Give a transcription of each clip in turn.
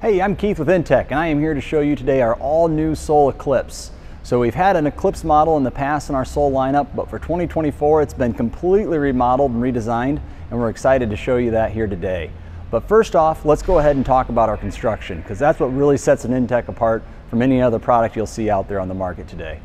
Hey, I'm Keith with Intech and I am here to show you today our all new Sol Eclipse. So we've had an Eclipse model in the past in our Sol lineup, but for 2024 it's been completely remodeled and redesigned and we're excited to show you that here today. But first off, let's go ahead and talk about our construction because that's what really sets an Intech apart from any other product you'll see out there on the market today.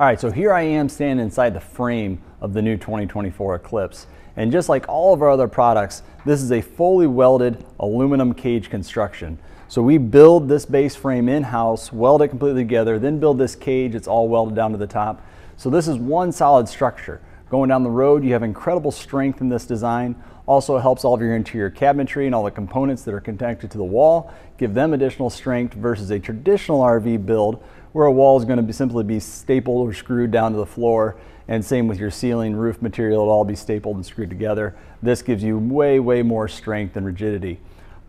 All right, so here I am standing inside the frame of the new 2024 Eclipse. And just like all of our other products, this is a fully welded aluminum cage construction. So we build this base frame in-house, weld it completely together, then build this cage. It's all welded down to the top. So this is one solid structure. Going down the road, you have incredible strength in this design. Also helps all of your interior cabinetry and all the components that are connected to the wall, give them additional strength versus a traditional RV build where a wall is going to be simply be stapled or screwed down to the floor and same with your ceiling, roof material, it'll all be stapled and screwed together. This gives you way, way more strength and rigidity.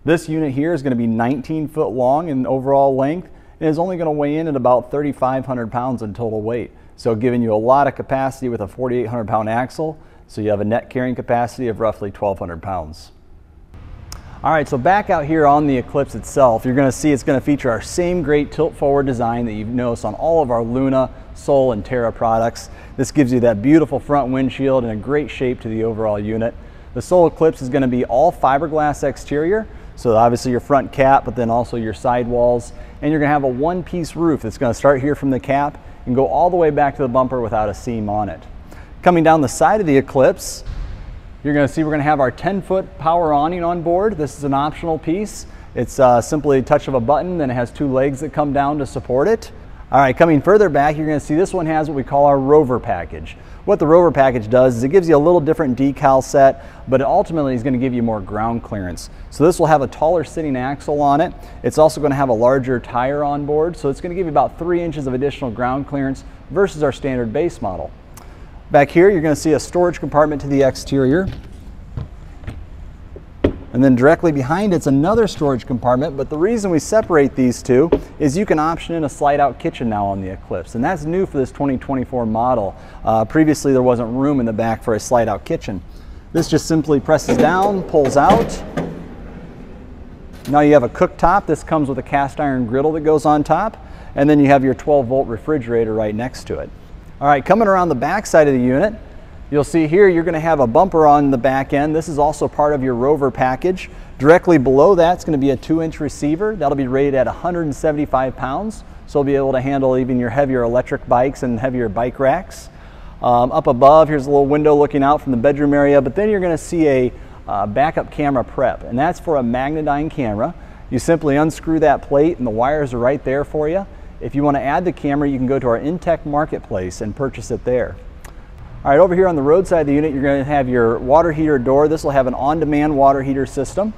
This unit here is going to be 19 foot long in overall length and is only going to weigh in at about 3,500 pounds in total weight. So giving you a lot of capacity with a 4,800 pound axle, so you have a net carrying capacity of roughly 1,200 pounds. All right, so back out here on the Eclipse itself, you're gonna see it's gonna feature our same great tilt forward design that you've noticed on all of our Luna, Sol, and Terra products. This gives you that beautiful front windshield and a great shape to the overall unit. The Sol Eclipse is gonna be all fiberglass exterior, so obviously your front cap, but then also your sidewalls. And you're gonna have a one-piece roof that's gonna start here from the cap and go all the way back to the bumper without a seam on it. Coming down the side of the Eclipse, you're going to see we're going to have our 10 foot power awning on board. This is an optional piece. It's uh, simply a touch of a button, then it has two legs that come down to support it. All right, coming further back, you're going to see this one has what we call our rover package. What the rover package does is it gives you a little different decal set, but ultimately is going to give you more ground clearance. So this will have a taller sitting axle on it. It's also going to have a larger tire on board, so it's going to give you about three inches of additional ground clearance versus our standard base model. Back here, you're going to see a storage compartment to the exterior. And then directly behind it's another storage compartment, but the reason we separate these two is you can option in a slide out kitchen now on the Eclipse, and that's new for this 2024 model. Uh, previously there wasn't room in the back for a slide out kitchen. This just simply presses down, pulls out. Now you have a cooktop. This comes with a cast iron griddle that goes on top, and then you have your 12 volt refrigerator right next to it. All right, coming around the back side of the unit, you'll see here you're going to have a bumper on the back end. This is also part of your Rover package. Directly below that is going to be a two inch receiver. That'll be rated at 175 pounds. So it'll be able to handle even your heavier electric bikes and heavier bike racks. Um, up above, here's a little window looking out from the bedroom area, but then you're going to see a uh, backup camera prep, and that's for a Magnadyne camera. You simply unscrew that plate and the wires are right there for you. If you want to add the camera, you can go to our Intech Marketplace and purchase it there. All right, over here on the roadside of the unit, you're going to have your water heater door. This will have an on-demand water heater system.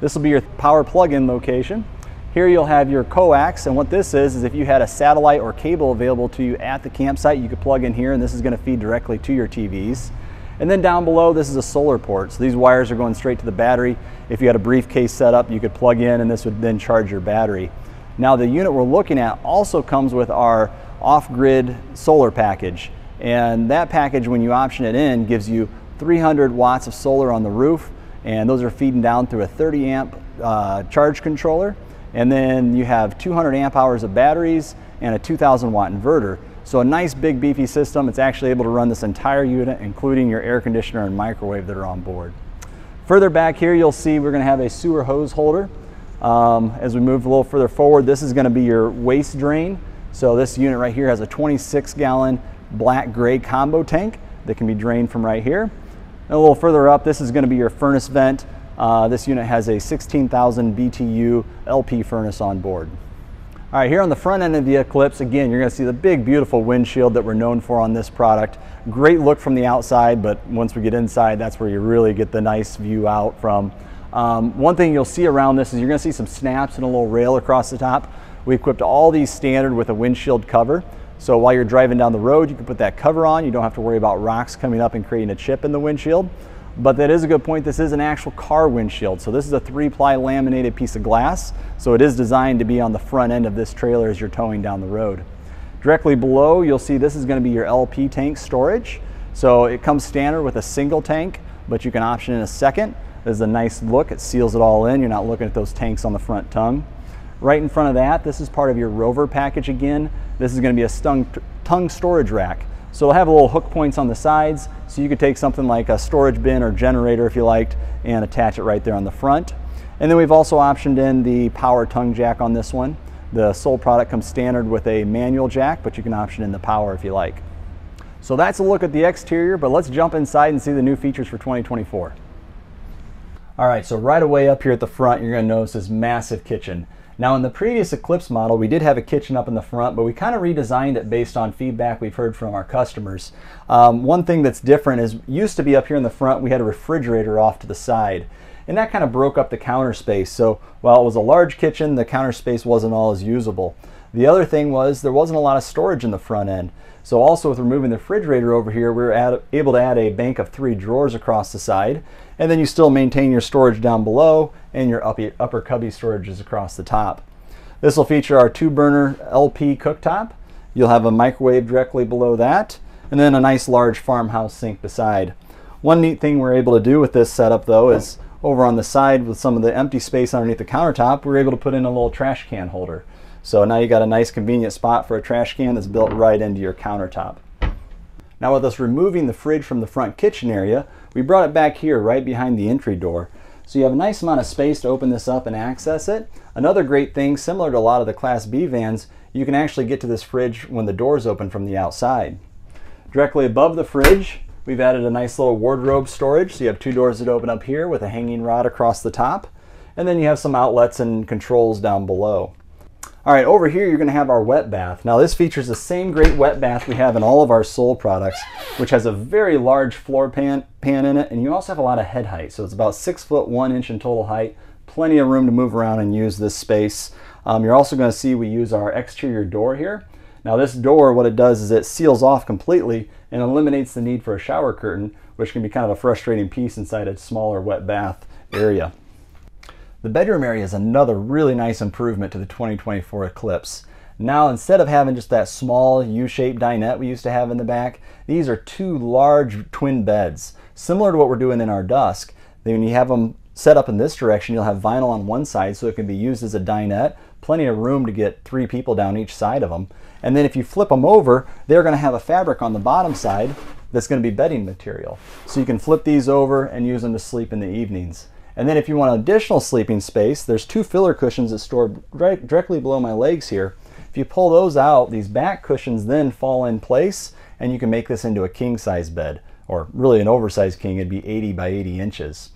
This will be your power plug-in location. Here you'll have your coax, and what this is, is if you had a satellite or cable available to you at the campsite, you could plug in here, and this is going to feed directly to your TVs. And then down below, this is a solar port. So these wires are going straight to the battery. If you had a briefcase set up, you could plug in, and this would then charge your battery. Now the unit we're looking at also comes with our off-grid solar package. And that package, when you option it in, gives you 300 watts of solar on the roof. And those are feeding down through a 30 amp uh, charge controller. And then you have 200 amp hours of batteries and a 2000 watt inverter. So a nice big beefy system. It's actually able to run this entire unit, including your air conditioner and microwave that are on board. Further back here, you'll see we're gonna have a sewer hose holder. Um, as we move a little further forward, this is going to be your waste drain. So this unit right here has a 26 gallon black gray combo tank that can be drained from right here. And a little further up, this is going to be your furnace vent. Uh, this unit has a 16,000 BTU LP furnace on board. All right, here on the front end of the Eclipse, again, you're gonna see the big, beautiful windshield that we're known for on this product. Great look from the outside, but once we get inside, that's where you really get the nice view out from um, one thing you'll see around this is you're going to see some snaps and a little rail across the top. We equipped all these standard with a windshield cover. So while you're driving down the road, you can put that cover on. You don't have to worry about rocks coming up and creating a chip in the windshield. But that is a good point. This is an actual car windshield. So this is a three ply laminated piece of glass. So it is designed to be on the front end of this trailer as you're towing down the road. Directly below, you'll see this is going to be your LP tank storage. So it comes standard with a single tank, but you can option in a second. This is a nice look. It seals it all in. You're not looking at those tanks on the front tongue. Right in front of that, this is part of your Rover package again. This is going to be a stung, tongue storage rack. So it'll have little hook points on the sides, so you could take something like a storage bin or generator if you liked, and attach it right there on the front. And then we've also optioned in the power tongue jack on this one. The Sol product comes standard with a manual jack, but you can option in the power if you like. So that's a look at the exterior, but let's jump inside and see the new features for 2024. All right, so right away up here at the front, you're gonna notice this massive kitchen. Now in the previous Eclipse model, we did have a kitchen up in the front, but we kind of redesigned it based on feedback we've heard from our customers. Um, one thing that's different is used to be up here in the front, we had a refrigerator off to the side. And that kind of broke up the counter space. So while it was a large kitchen, the counter space wasn't all as usable. The other thing was there wasn't a lot of storage in the front end. So also with removing the refrigerator over here, we were add, able to add a bank of three drawers across the side, and then you still maintain your storage down below and your upper, upper cubby storages across the top. This will feature our two burner LP cooktop. You'll have a microwave directly below that, and then a nice large farmhouse sink beside. One neat thing we're able to do with this setup though is over on the side with some of the empty space underneath the countertop, we're able to put in a little trash can holder. So now you got a nice convenient spot for a trash can that's built right into your countertop. Now with us removing the fridge from the front kitchen area, we brought it back here right behind the entry door. So you have a nice amount of space to open this up and access it. Another great thing, similar to a lot of the Class B vans, you can actually get to this fridge when the doors open from the outside. Directly above the fridge, we've added a nice little wardrobe storage. So you have two doors that open up here with a hanging rod across the top. And then you have some outlets and controls down below. All right, over here you're gonna have our wet bath. Now this features the same great wet bath we have in all of our Sol products, which has a very large floor pan, pan in it, and you also have a lot of head height. So it's about six foot one inch in total height, plenty of room to move around and use this space. Um, you're also gonna see we use our exterior door here. Now this door, what it does is it seals off completely and eliminates the need for a shower curtain, which can be kind of a frustrating piece inside a smaller wet bath area. The bedroom area is another really nice improvement to the 2024 Eclipse. Now instead of having just that small U-shaped dinette we used to have in the back, these are two large twin beds, similar to what we're doing in our Dusk. Then when you have them set up in this direction, you'll have vinyl on one side so it can be used as a dinette, plenty of room to get three people down each side of them. And then if you flip them over, they're gonna have a fabric on the bottom side that's gonna be bedding material. So you can flip these over and use them to sleep in the evenings. And then if you want additional sleeping space, there's two filler cushions that store right, directly below my legs here. If you pull those out, these back cushions then fall in place and you can make this into a king size bed, or really an oversized king, it'd be 80 by 80 inches.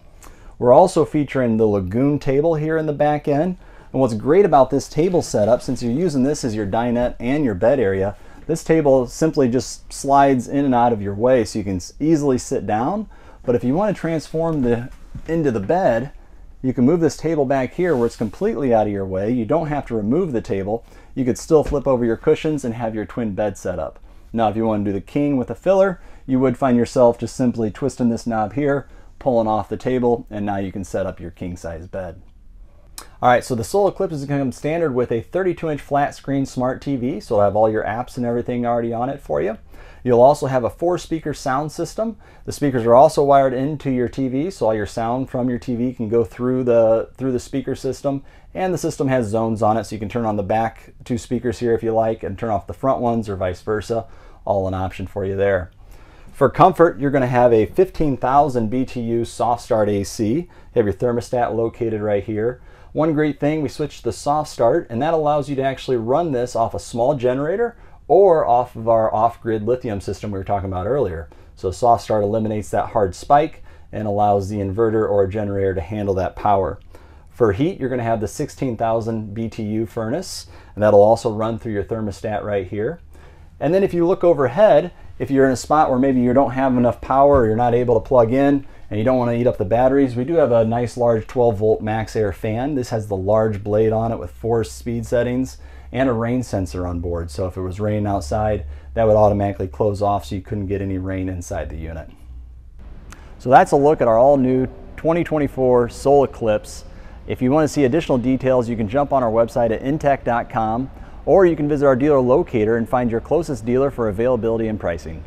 We're also featuring the Lagun table here in the back end. And what's great about this table setup, since you're using this as your dinette and your bed area, this table simply just slides in and out of your way so you can easily sit down. But if you want to transform the into the bed, you can move this table back here where it's completely out of your way. You don't have to remove the table. You could still flip over your cushions and have your twin bed set up. Now, if you want to do the king with a filler, you would find yourself just simply twisting this knob here, pulling off the table, and now you can set up your king size bed. All right, so the Sol Eclipse is going to come standard with a 32 inch flat screen smart TV, so it'll have all your apps and everything already on it for you. You'll also have a four speaker sound system. The speakers are also wired into your TV, so all your sound from your TV can go through the, through the speaker system. And the system has zones on it, so you can turn on the back two speakers here if you like and turn off the front ones or vice versa. All an option for you there. For comfort, you're going to have a 15,000 BTU soft start AC. You have your thermostat located right here. One great thing, we switched to soft start, and that allows you to actually run this off a small generator or off of our off-grid lithium system we were talking about earlier. So soft start eliminates that hard spike and allows the inverter or generator to handle that power. For heat, you're going to have the 16,000 BTU furnace, and that'll also run through your thermostat right here. And then if you look overhead, if you're in a spot where maybe you don't have enough power or you're not able to plug in and you don't want to eat up the batteries, we do have a nice large 12 volt MaxxAir fan. This has the large blade on it with four speed settings and a rain sensor on board. So if it was raining outside, that would automatically close off so you couldn't get any rain inside the unit. So that's a look at our all new 2024 Sol Eclipse. If you want to see additional details, you can jump on our website at intech.com or you can visit our dealer locator and find your closest dealer for availability and pricing.